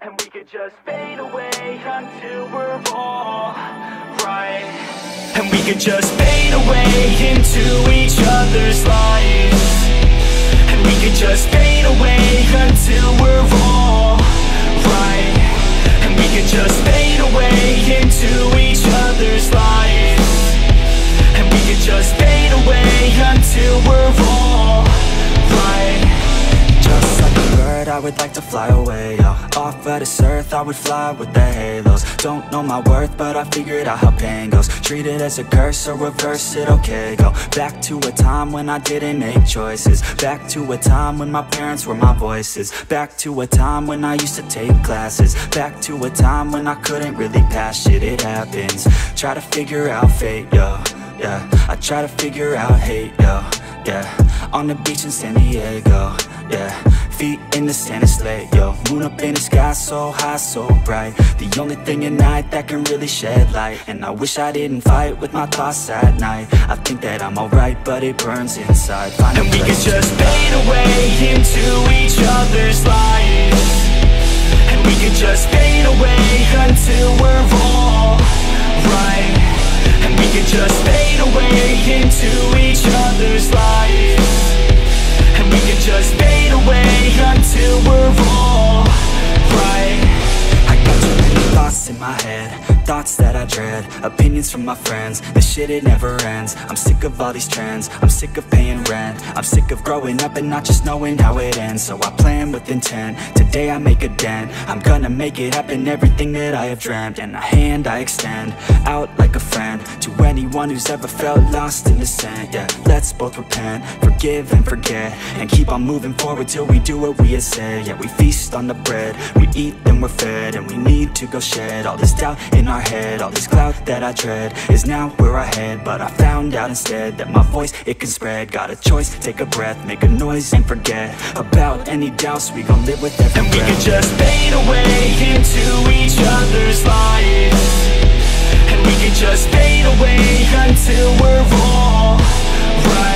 And we could just fade away until we're all right. And we could just fade away into each other's lives. And we could just fade away until we're all right. And we could just fade away into each I would like to fly away, yo Off of this earth, I would fly with the halos. Don't know my worth, but I figured out how pain goes. Treat it as a curse or reverse it, okay, go. Back to a time when I didn't make choices. Back to a time when my parents were my voices. Back to a time when I used to take classes. Back to a time when I couldn't really pass shit, it happens. Try to figure out fate, yo yeah. I try to figure out hate, yo, yeah. On the beach in San Diego, yeah Feet in the sand, it's late, yo. Moon up in the sky, so high, so bright. The only thing at night that can really shed light. And I wish I didn't fight with my thoughts at night. I think that I'm alright, but it burns inside. Find And we could just fade away into each other's lives. And we could just fade away until we're all right. And we can just fade away into each Thoughts that I dread Opinions from my friends. This shit it never ends. I'm sick of all these trends. I'm sick of paying rent. I'm sick of growing up and not just knowing how it ends. So I plan with intent. Today I make a dent. I'm gonna make it happen Everything that I have dreamt. And a hand I extend Out like a friend To anyone who's ever felt lost in the sand. Yeah, let's both repent Forgive and forget And keep on moving forward Till we do what we had said. Yeah, we feast on the bread. We eat then we're fed And we need to go shed All this doubt in our head. All this cloud that I tread Is now where I head But I found out instead That my voice, it can spread. Got a choice, take a breath Make a noise and forget About any doubts. We gon' live with every And we can just fade away Into each other's lives. And we can just fade away Until we're all right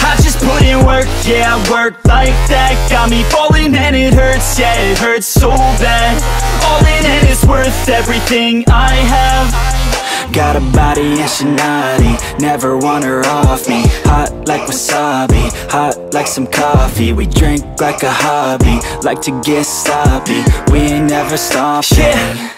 I just put in work, yeah, work like that. Got me falling and it hurts, yeah, it hurts so bad. All in and it's worth everything I have. Got a body and she naughty Never want her off me. Hot like wasabi Hot like some coffee. We drink like a hobby Like to get sloppy. We ain't never stopping yeah.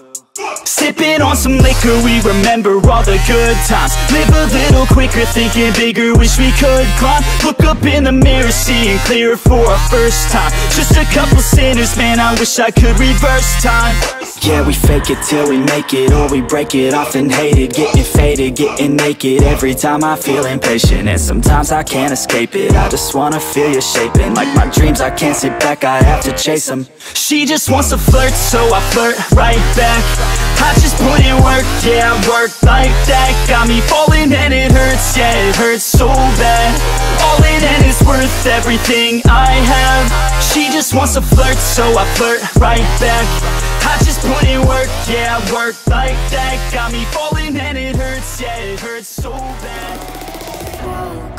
Sipping on some liquor, we remember all the good times. Live a little quicker, thinking bigger, wish we could climb. Look up in the mirror, seeing clearer for our first time. Just a couple sinners, man, I wish I could reverse time Yeah, we fake it till we make it, or we break it off and hate it. Getting faded, getting naked, every time I feel impatient. And sometimes I can't escape it, I just wanna feel you shaping Like my dreams, I can't sit back, I have to chase them She just wants to flirt, so I flirt right back. I just put in work, yeah, work like that. Got me falling and it hurts, yeah, it hurts so bad. All falling and it's worth everything I have. She just wants to flirt, so I flirt right back I just put in work, yeah, work like that. Got me falling and it hurts, yeah, it hurts so bad